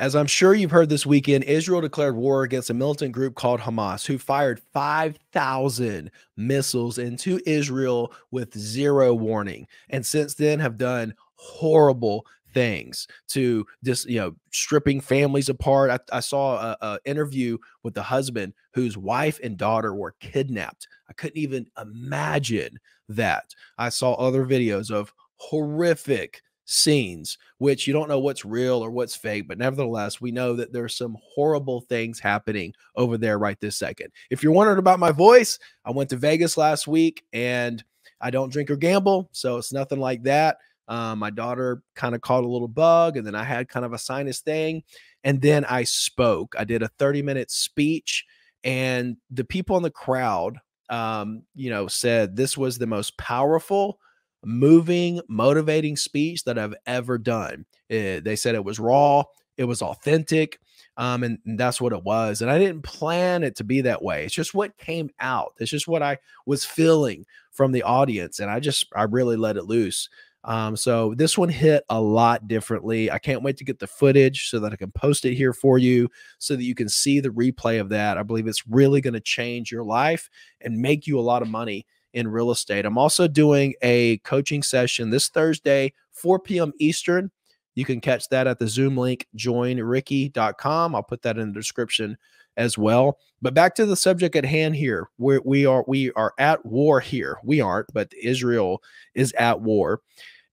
As I'm sure you've heard this weekend, Israel declared war against a militant group called Hamas, who fired 5,000 missiles into Israel with zero warning. And since then have done horrible things to just you know stripping families apart i, I saw a, interview with the husband whose wife and daughter were kidnapped i couldn't even imagine that i saw other videos of horrific scenes which you don't know what's real or what's fake but nevertheless we know that there's some horrible things happening over there right this second if you're wondering about my voice i went to vegas last week and i don't drink or gamble so it's nothing like that um, my daughter kind of caught a little bug, and then I had kind of a sinus thing. And then I spoke. I did a 30 minute speech, and the people in the crowd, um, you know, said this was the most powerful, moving, motivating speech that I've ever done. It, eh, they said it was raw, it was authentic. Um, and, and, that's what it was. And I didn't plan it to be that way. It's just what came out. It's just what I was feeling from the audience. And I just, I really let it loose. Um, so this one hit a lot differently. I can't wait to get the footage so that I can post it here for you so that you can see the replay of that. I believe it's really going to change your life and make you a lot of money in real estate. I'm also doing a coaching session this Thursday, 4 p.m. Eastern. You can catch that at the Zoom link, joinricky.com. I'll put that in the description as well. But back to the subject at hand here. we we are we are at war here. We aren't, but Israel is at war.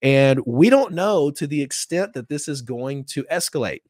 And we don't know to the extent that this is going to escalate.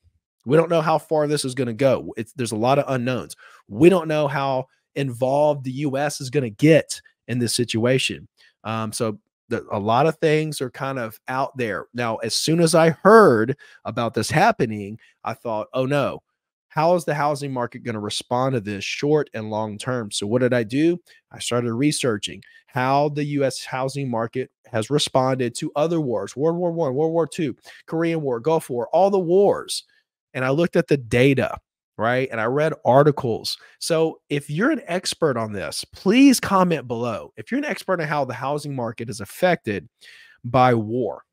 We don't know how far this is going to go. It's, there's a lot of unknowns. We don't know how involved the U.S. is going to get in this situation. Um, so the, a lot of things are kind of out there. Now, as soon as I heard about this happening, I thought, oh no, how is the housing market going to respond to this short and long term? So, what did I do? I started researching how the US housing market has responded to other wars World War One, World War Two, Korean War, Gulf War, all the wars. And I looked at the data, right? And I read articles. So, if you're an expert on this, please comment below. If you're an expert on how the housing market is affected by war,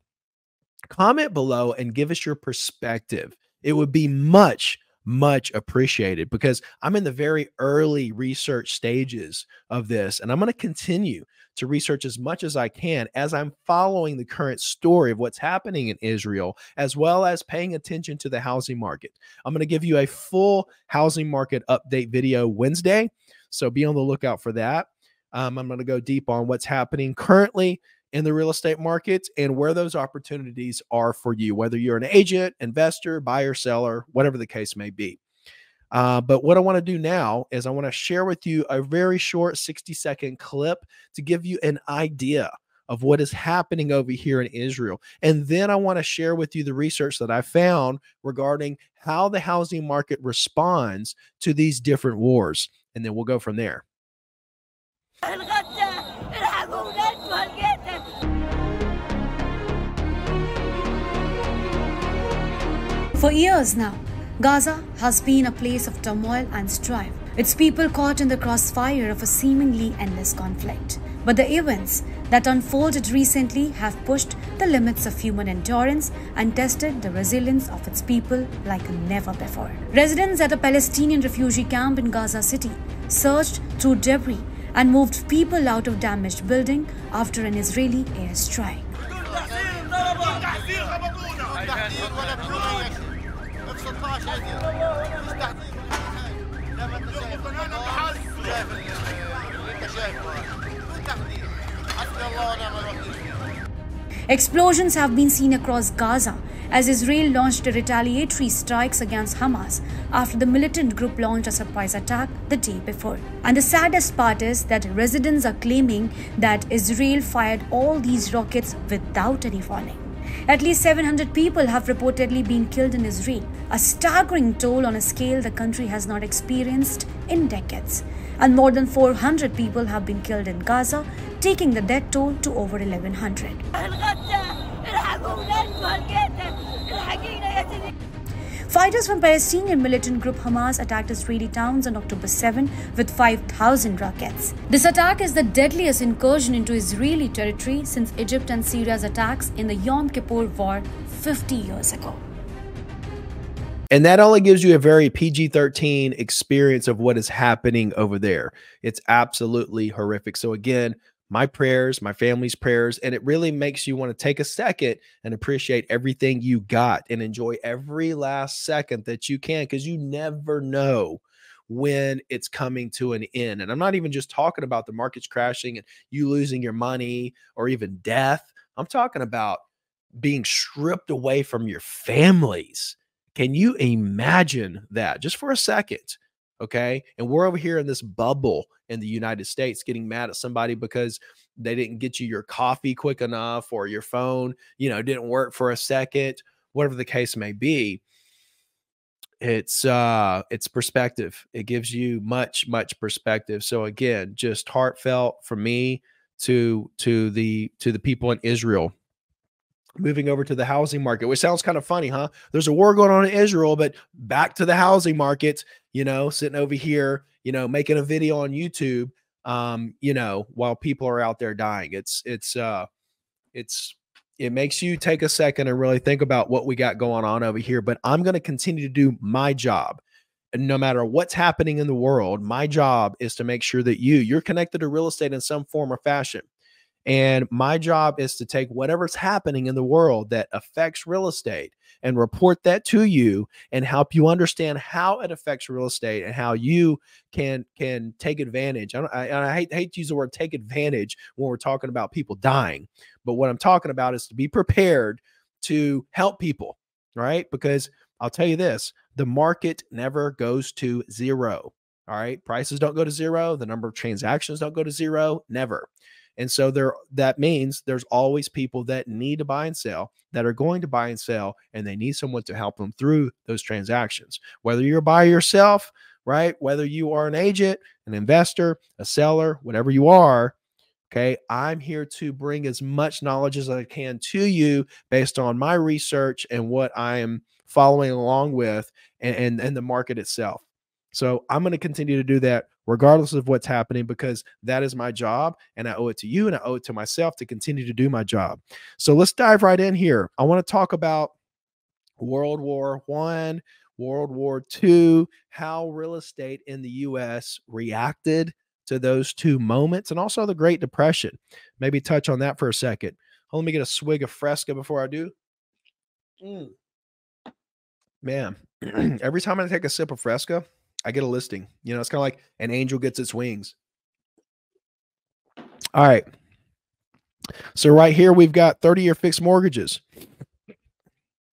comment below and give us your perspective. It would be much much appreciated because I'm in the very early research stages of this and I'm going to continue to research as much as I can as I'm following the current story of what's happening in Israel, as well as paying attention to the housing market. I'm going to give you a full housing market update video Wednesday. So be on the lookout for that. Um, I'm going to go deep on what's happening currently in the real estate market and where those opportunities are for you, whether you're an agent, investor, buyer, seller, whatever the case may be. Uh, but what I want to do now is I want to share with you a very short 60 second clip to give you an idea of what is happening over here in Israel. And then I want to share with you the research that I found regarding how the housing market responds to these different wars. And then we'll go from there. For years now, Gaza has been a place of turmoil and strife, its people caught in the crossfire of a seemingly endless conflict. But the events that unfolded recently have pushed the limits of human endurance and tested the resilience of its people like never before. Residents at a Palestinian refugee camp in Gaza City searched through debris and moved people out of damaged building after an Israeli airstrike. Explosions have been seen across Gaza as Israel launched retaliatory strikes against Hamas after the militant group launched a surprise attack the day before. And the saddest part is that residents are claiming that Israel fired all these rockets without any warning. At least 700 people have reportedly been killed in Israel, a staggering toll on a scale the country has not experienced in decades. And more than 400 people have been killed in Gaza, taking the death toll to over 1100. Fighters from Palestinian militant group Hamas attacked Israeli towns on October 7 with 5,000 rockets. This attack is the deadliest incursion into Israeli territory since Egypt and Syria's attacks in the Yom Kippur War 50 years ago. And that only gives you a very PG 13 experience of what is happening over there. It's absolutely horrific. So, again, my prayers, my family's prayers, and it really makes you want to take a second and appreciate everything you got and enjoy every last second that you can because you never know when it's coming to an end. And I'm not even just talking about the markets crashing and you losing your money or even death. I'm talking about being stripped away from your families. Can you imagine that just for a second? Okay. And we're over here in this bubble in the United States getting mad at somebody because they didn't get you your coffee quick enough or your phone, you know, didn't work for a second, whatever the case may be. It's uh it's perspective. It gives you much much perspective. So again, just heartfelt for me to to the to the people in Israel moving over to the housing market, which sounds kind of funny, huh? There's a war going on in Israel, but back to the housing market, you know, sitting over here, you know, making a video on YouTube, um, you know, while people are out there dying. It's, it's, uh, it's, it makes you take a second and really think about what we got going on over here. But I'm going to continue to do my job. And no matter what's happening in the world, my job is to make sure that you, you're connected to real estate in some form or fashion. And my job is to take whatever's happening in the world that affects real estate and report that to you and help you understand how it affects real estate and how you can can take advantage. I, I, I hate, hate to use the word take advantage when we're talking about people dying, but what I'm talking about is to be prepared to help people, right? Because I'll tell you this the market never goes to zero. All right. Prices don't go to zero. The number of transactions don't go to zero. Never. And so there that means there's always people that need to buy and sell that are going to buy and sell and they need someone to help them through those transactions. Whether you're by yourself, right? Whether you are an agent, an investor, a seller, whatever you are, okay? I'm here to bring as much knowledge as I can to you based on my research and what I am following along with and and, and the market itself. So I'm going to continue to do that regardless of what's happening because that is my job and I owe it to you and I owe it to myself to continue to do my job. So let's dive right in here. I want to talk about World War 1, World War 2, how real estate in the US reacted to those two moments and also the Great Depression. Maybe touch on that for a second. let me get a swig of Fresca before I do. Mm. Man, every time I take a sip of Fresca, I get a listing. You know, it's kind of like an angel gets its wings. All right. So right here we've got 30-year fixed mortgages.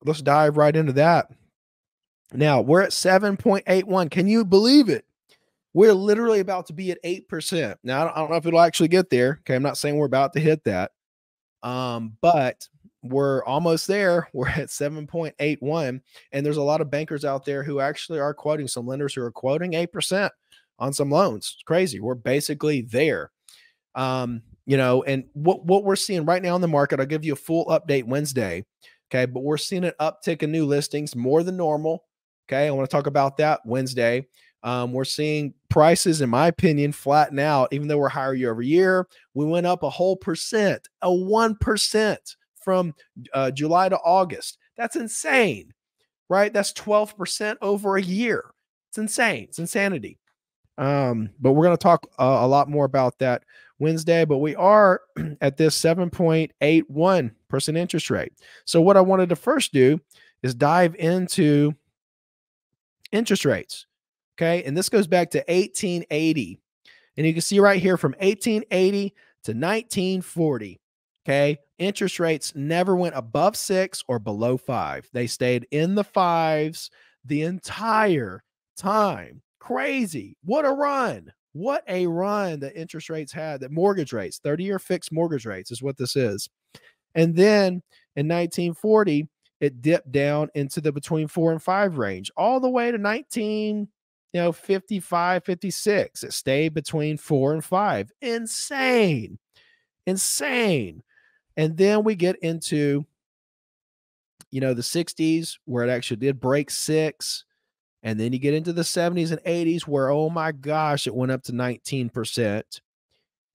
Let's dive right into that. Now, we're at 7.81. Can you believe it? We're literally about to be at 8%. Now, I don't, know if it'll actually get there. Okay, I'm not saying we're about to hit that. Um, but we're almost there. We're at 7.81. And there's a lot of bankers out there who actually are quoting some lenders who are quoting 8% on some loans. It's crazy. We're basically there. Um, you know, and what, what we're seeing right now in the market, I'll give you a full update Wednesday. Okay. But we're seeing an uptick in new listings more than normal. Okay. I want to talk about that Wednesday. Um, we're seeing prices, in my opinion, flatten out, even though we're higher year over year. We went up a whole percent, a 1% from uh, July to August. That's insane, right? That's 12% over a year. It's insane. It's insanity. Um, but we're going to talk uh, a lot more about that Wednesday. But we are at this 7.81% interest rate. So, what I wanted to first do is dive into interest rates. Okay. And this goes back to 1880. And you can see right here from 1880 to 1940. Okay. Interest rates never went above six or below five. They stayed in the fives the entire time. Crazy. What a run. What a run that interest rates had, that mortgage rates, 30 year fixed mortgage rates is what this is. And then in 1940, it dipped down into the between four and five range all the way to 19, you know, 55, 56. It stayed between four and five. Insane. Insane. And then we get into, you know, the 60s where it actually did break six. And then you get into the 70s and 80s where, oh my gosh, it went up to 19%.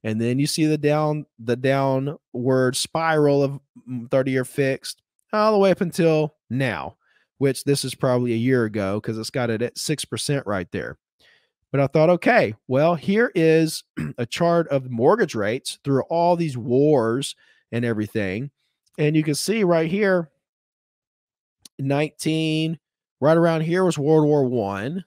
And then you see the down, the downward spiral of mm, 30 year fixed all the way up until now. which this is probably a year ago because it's got it at 6% right there. But I thought, okay, well, here is a chart of mortgage rates through all these wars and everything. And you can see right here, 19, right around here was World War One.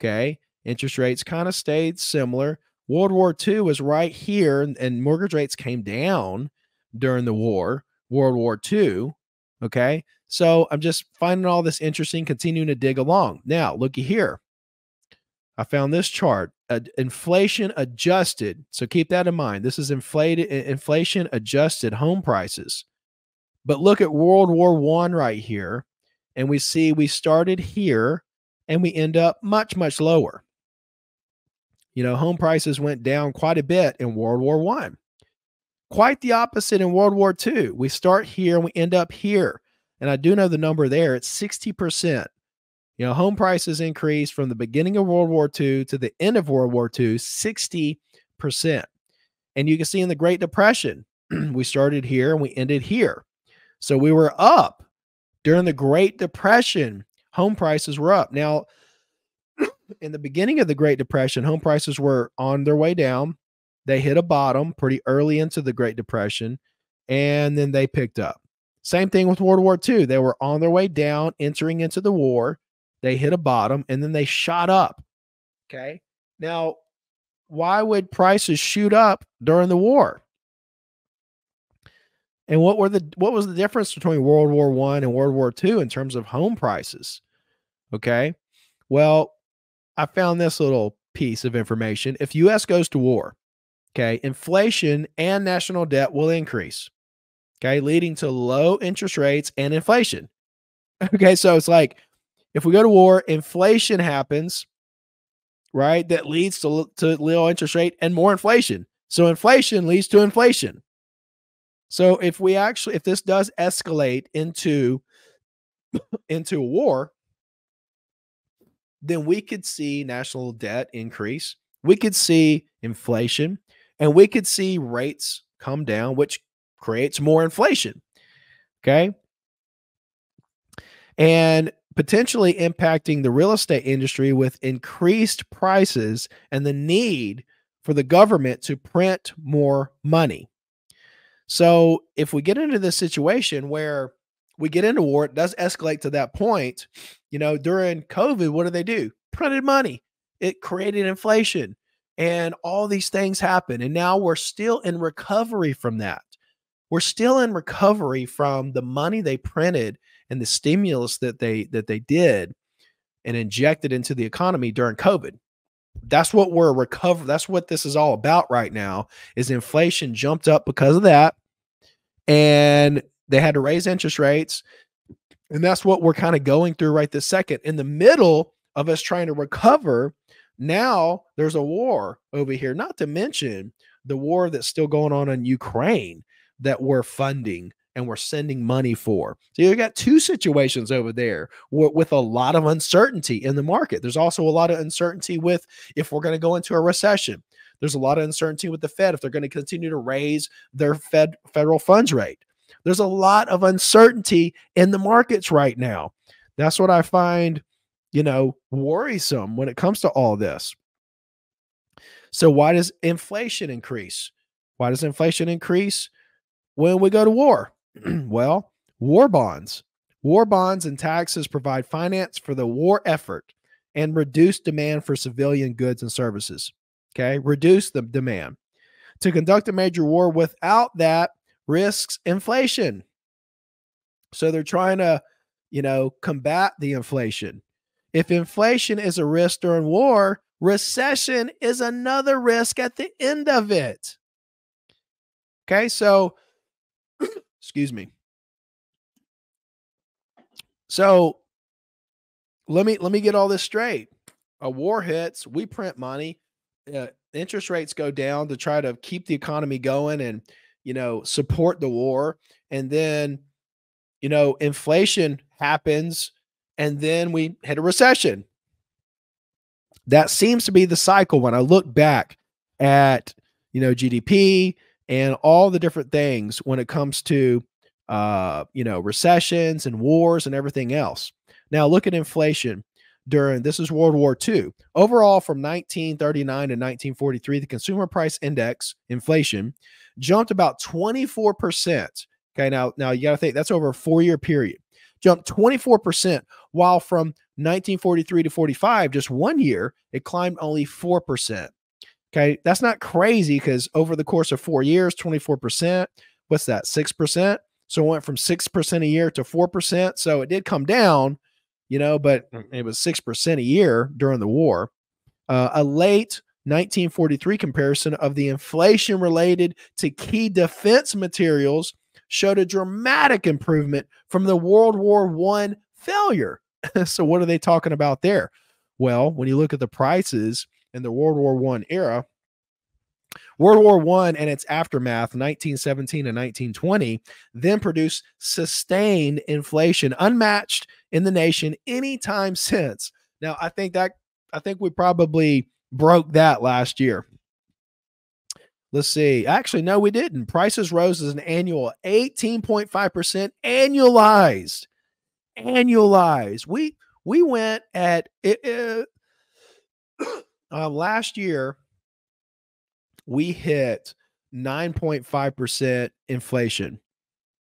Okay. Interest rates kind of stayed similar. World War II was right here, and mortgage rates came down during the war, World War II. Okay. So I'm just finding all this interesting, continuing to dig along. Now, looky here. I found this chart, uh, inflation adjusted. So keep that in mind. This is inflated inflation adjusted home prices. But look at World War One right here, and we see we started here and we end up much much lower. You know, home prices went down quite a bit in World War One. Quite the opposite in World War II. We start here and we end up here. And I do know the number there. It's 60%. You know, home prices increased from the beginning of World War II to the end of World War II 60%. And you can see in the Great Depression, we started here and we ended here. So we were up during the Great Depression. Home prices were up. Now, in the beginning of the Great Depression, home prices were on their way down. They hit a bottom pretty early into the Great Depression, and then they picked up. Same thing with World War II. They were on their way down, entering into the war. They hit a bottom and then they shot up. Okay. Now, why would prices shoot up during the war? And what were the what was the difference between World War One and World War II in terms of home prices? Okay. Well, I found this little piece of information. If US goes to war, okay, inflation and national debt will increase. Okay, leading to low interest rates and inflation. Okay, so it's like if we go to war, inflation happens, right? That leads to, to low interest rate and more inflation. So inflation leads to inflation. So if we actually, if this does escalate into into a war, then we could see national debt increase. We could see inflation, and we could see rates come down, which creates more inflation. Okay. And potentially impacting the real estate industry with increased prices and the need for the government to print more money. So, if we get into this situation where we get into war, it does escalate to that point. You know, during COVID, what did they do? Printed money. It created inflation and all these things happen. And now we're still in recovery from that. We're still in recovery from the money they printed and the stimulus that they that they did and injected into the economy during COVID. That's what we're recover. That's what this is all about right now. Is inflation jumped up because of that, and they had to raise interest rates, and that's what we're kind of going through right this second. In the middle of us trying to recover, now there's a war over here. Not to mention the war that's still going on in Ukraine that we're funding and we're sending money for. So you got two situations over there with a lot of uncertainty in the market. There's also a lot of uncertainty with if we're going to go into a recession. There's a lot of uncertainty with the Fed if they're going to continue to raise their Fed federal funds rate. There's a lot of uncertainty in the markets right now. That's what I find, you know, worrisome when it comes to all this. So why does inflation increase? Why does inflation increase? when we go to war? well, war bonds. War bonds and taxes provide finance for the war effort and reduce demand for civilian goods and services. Okay, reduce the demand. To conduct a major war without that risks inflation. So they're trying to, you know, combat the inflation. If inflation is a risk during war, recession is another risk at the end of it. Okay, so Excuse me. So let me let me get all this straight. A war hits, we print money, uh, interest rates go down to try to keep the economy going and you know support the war, and then you know inflation happens, and then we hit a recession. That seems to be the cycle when I look back at you know GDP and all the different things when it comes to uh, you know, recessions and wars and everything else. Now, look at inflation during this is World War II. Overall, from 1939 to 1943, the consumer price index inflation jumped about 24%. Okay, now now you got to think that's over a four year period. Jumped 24%, while from 1943 to 45, just one year, it climbed only 4%. Okay, that's not crazy because over the course of four years, 24%, what's that, 6%? So it went from 6% a year to 4%. So it did come down, you know, but it was 6% a year during the war. Uh, a late 1943 comparison of the inflation related to key defense materials showed a dramatic improvement from the World War I failure. so what are they talking about there? Well, when you look at the prices in the World War One era, World War One and its aftermath, 1917 and 1920, then produced sustained inflation unmatched in the nation anytime since. Now, I think that I think we probably broke that last year. Let's see. Actually, no, we didn't. Prices rose as an annual 18.5% annualized. Annualized. We we went at it, uh, last year we hit 9.5% inflation.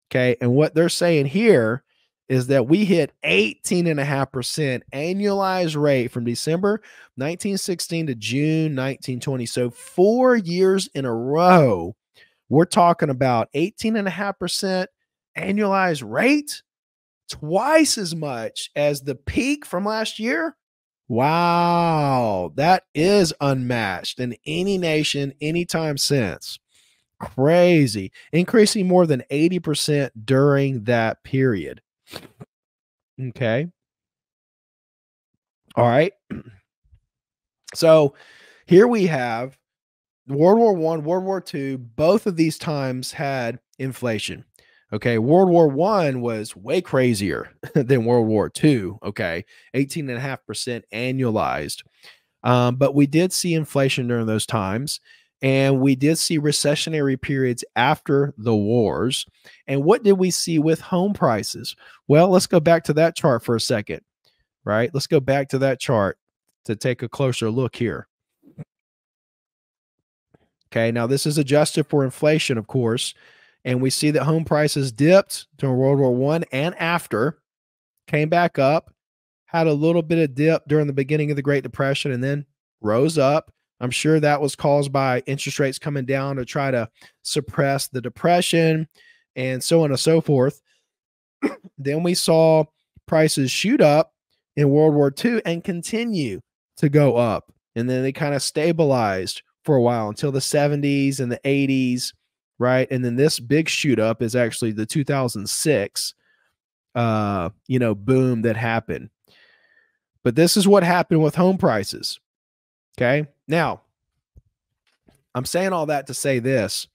Okay. And what they're saying here is that we hit 18.5% annualized rate from December 1916 to June 1920. So, four years in a row, we're talking about 18.5% annualized rate, twice as much as the peak from last year. Wow, that is unmatched in any nation anytime since. Crazy. Increasing more than 80% during that period. Okay. All right. So here we have World War One, World War Two. Both of these times had inflation. Okay, World War One was way crazier than World War Two. Okay, 18.5% annualized. Um, but we did see inflation during those times, and we did see recessionary periods after the wars. And what did we see with home prices? Well, let's go back to that chart for a second, right? Let's go back to that chart to take a closer look here. Okay, now this is adjusted for inflation, of course. And we see that home prices dipped during World War One and after, came back up, had a little bit of dip during the beginning of the Great Depression, and then rose up. I'm sure that was caused by interest rates coming down to try to suppress the depression and so on and so forth. then we saw prices shoot up in World War II and continue to go up. And then they kind of stabilized for a while until the 70s and the 80s right? And then this big shoot up is actually the 2006 uh, you know, boom that happened. But this is what happened with home prices. Okay? Now, I'm saying all that to say this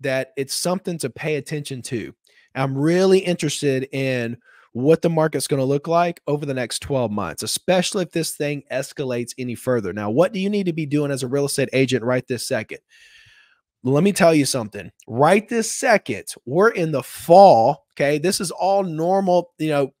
that it's something to pay attention to. I'm really interested in what the market's going to look like over the next 12 months, especially if this thing escalates any further. Now, what do you need to be doing as a real estate agent right this second? Let me tell you something. Right this second, we're in the fall. Okay. This is all normal, you know,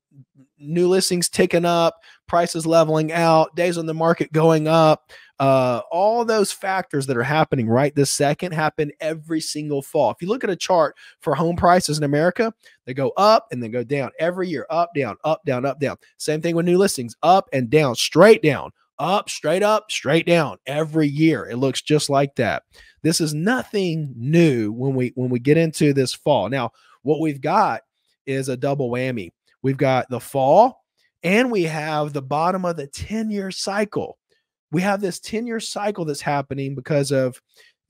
new listings ticking up, prices leveling out, days on the market going up. Uh, all those factors that are happening right this second happen every single fall. If you look at a chart for home prices in America, they go up and then go down every year, up, down, up, down, up, down. Same thing with new listings, up and down, straight down, up, straight up, straight down every year. It looks just like that. This is nothing new when we when we get into this fall. Now, what we've got is a double whammy. We've got the fall and we have the bottom of the 10-year cycle. We have this 10-year cycle that's happening because of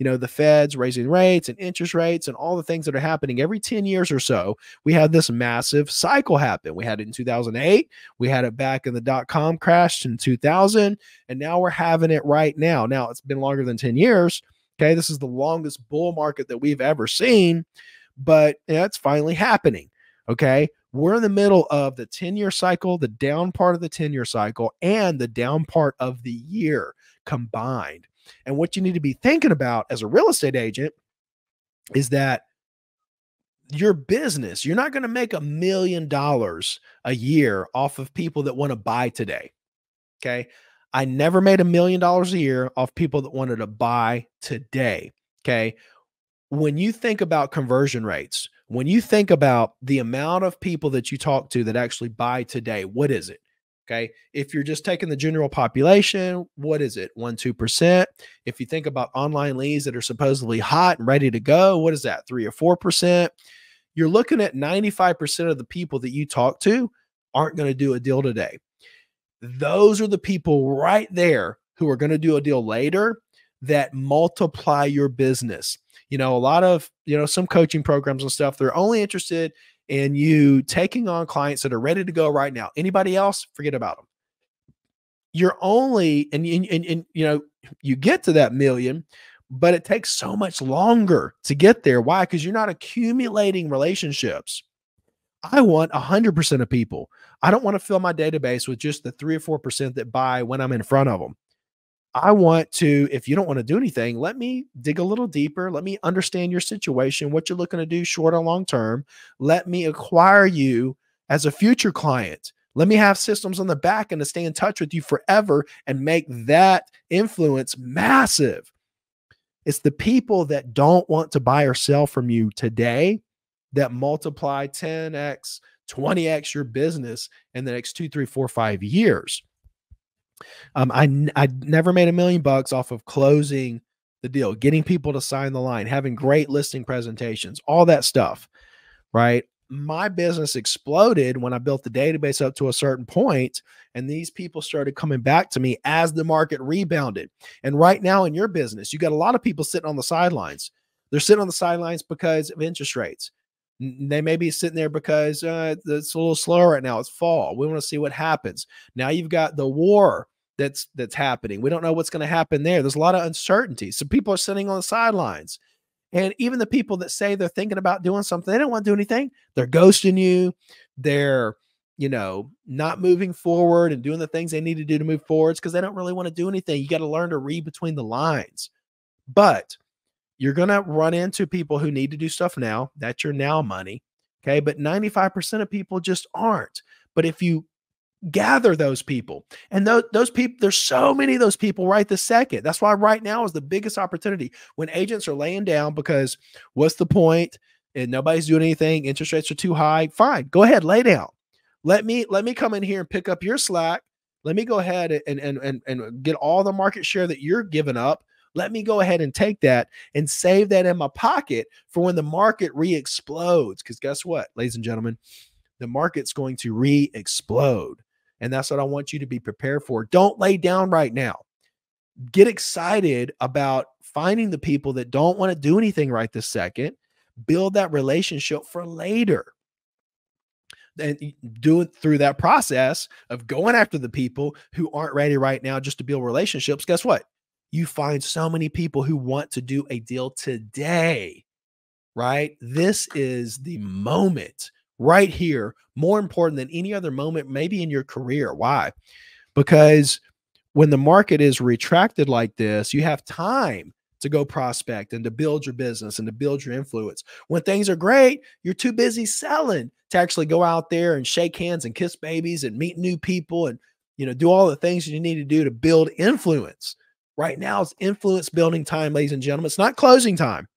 you know the feds raising rates and interest rates and all the things that are happening every 10 years or so we had this massive cycle happen we had it in 2008 we had it back in the dot-com crash in 2000 and now we're having it right now now it's been longer than 10 years Okay. This is the longest bull market that we've ever seen, but it's finally happening. Okay. We're in the middle of the 10 year cycle, the down part of the 10 year cycle, and the down part of the year combined. And what you need to be thinking about as a real estate agent is that your business, you're not going to make a million dollars a year off of people that want to buy today. Okay. I never made a million dollars a year off people that wanted to buy today. Okay. When you think about conversion rates, when you think about the amount of people that you talk to that actually buy today, what is it? Okay. If you're just taking the general population, what is it? One, 2%. If you think about online leads that are supposedly hot and ready to go, what is that? Three or 4%. You're looking at 95% of the people that you talk to aren't going to do a deal today. Those are the people right there who are going to do a deal later that multiply your business. You know, a lot of, you know, some coaching programs and stuff, they're only interested in you taking on clients that are ready to go right now. Anybody else, forget about them. You're only, and, and, and, and you know, you get to that million, but it takes so much longer to get there. Why? Because you're not accumulating relationships. I want 100% of people. I don't want to fill my database with just the three or 4% that buy when I'm in front of them. I want to, if you don't want to do anything, let me dig a little deeper. Let me understand your situation, what you're looking to do short or long term. Let me acquire you as a future client. Let me have systems on the back and to stay in touch with you forever and make that influence massive. It's the people that don't want to buy or sell from you today that multiply 10x, 20x your business in the next two, three, four, five years. Um, I I never made a million bucks off of closing the deal, getting people to sign the line, having great listing presentations, all that stuff, right? My business exploded when I built the database up to a certain point, and these people started coming back to me as the market rebounded. And right now in your business, you got a lot of people sitting on the sidelines. They're sitting on the sidelines because of interest rates. They may be sitting there because uh, it's a little slow right now. It's fall. We want to see what happens. Now you've got the war that's that's happening. We don't know what's going to happen there. There's a lot of uncertainty. So people are sitting on the sidelines. And even the people that say they're thinking about doing something, they don't want to do anything. They're ghosting you. They're, you know, not moving forward and doing the things they need to do to move forwards because they don't really want to do anything. You got to learn to read between the lines. But you're going to run into people who need to do stuff now. That's your now money. Okay. But 95% of people just aren't. But if you gather those people. And those, those people, there's so many of those people right this second. That's why right now is the biggest opportunity when agents are laying down because what's the point? And nobody's doing anything. Interest rates are too high. Fine, go ahead, lay down. Let me let me come in here and pick up your slack. Let me go ahead and and and, and get all the market share that you're giving up. Let me go ahead and take that and save that in my pocket for when the market re-explodes. Because guess what, ladies and gentlemen, the market's going to re-explode. And that's what I want you to be prepared for. Don't lay down right now. Get excited about finding the people that don't want to do anything right this second. Build that relationship for later. And do it through that process of going after the people who aren't ready right now just to build relationships. Guess what? You find so many people who want to do a deal today, right? This is the moment right here more important than any other moment, maybe in your career. Why? Because when the market is retracted like this, you have time to go prospect and to build your business and to build your influence. When things are great, you're too busy selling to actually go out there and shake hands and kiss babies and meet new people and you know do all the things that you need to do to build influence. Right now it's influence building time, ladies and gentlemen. It's not closing time.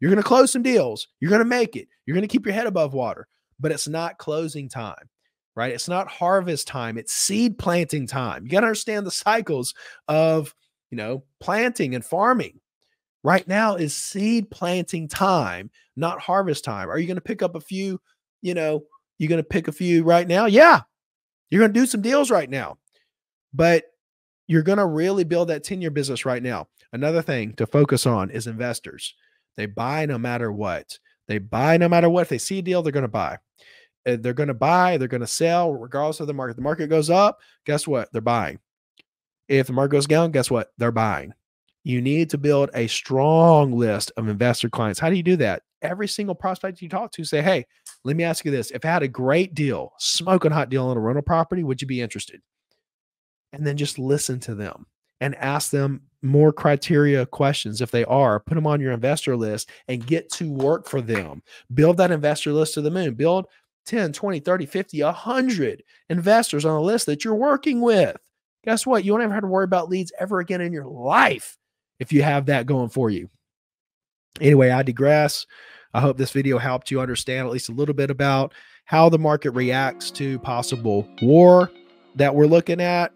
You're going to close some deals. You're going to make it. You're going to keep your head above water but it's not closing time, right? It's not harvest time, it's seed planting time. You got to understand the cycles of, you know, planting and farming. Right now is seed planting time, not harvest time. Are you going to pick up a few, you know, you're going to pick a few right now? Yeah. You're going to do some deals right now. But you're going to really build that 10 year business right now. Another thing to focus on is investors. They buy no matter what. They buy no matter what. If they see a deal, they're going to buy. They're going to buy, they're going to sell, regardless of the market. The market goes up, guess what? They're buying. If the market goes down, guess what? They're buying. You need to build a strong list of investor clients. How do you do that? Every single prospect you talk to say, Hey, let me ask you this. If I had a great deal, smoking hot deal on a rental property, would you be interested? And then just listen to them and ask them more criteria questions if they are put them on your investor list and get to work for them. Build that investor list to the moon. Build 10 20 30 50 100 investors on a list that you're working with. Guess what? You don't ever have to worry about leads ever again in your life if you have that going for you. Anyway i digress. I hope this video helped you understand at least a little bit about how the market reacts to possible war that we're looking at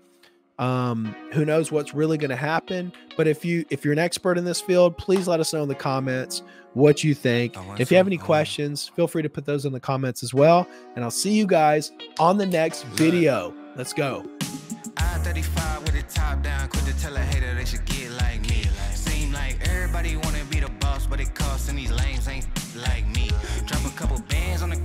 um, who knows what's really going to happen? But if you if you're an expert in this field, please let us know in the comments what you think. If you have any questions, feel free to put those in the comments as well. And I'll see you guys on the next video. Let's go. I-35 with the top down, quit to tell a hater they should get like me. Seem like everybody wanna be the boss, but it costs and these lames ain't like me. Drop a couple bands on the